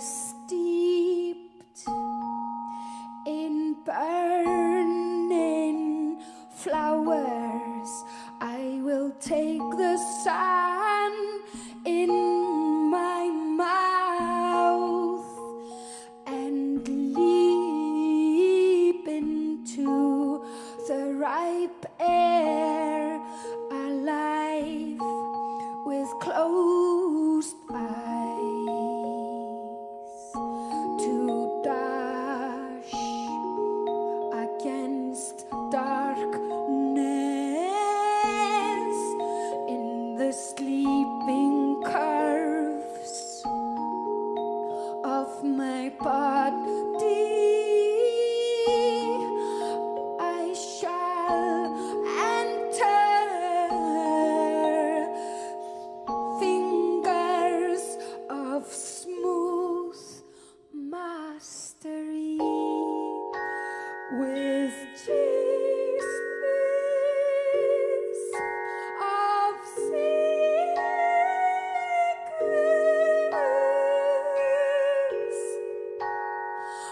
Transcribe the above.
steeped in burning flowers. I will take the sun in my mouth and leap into the ripe air alive with closed eyes darkness in the sleeping curves of my body. I shall enter fingers of smooth mastery with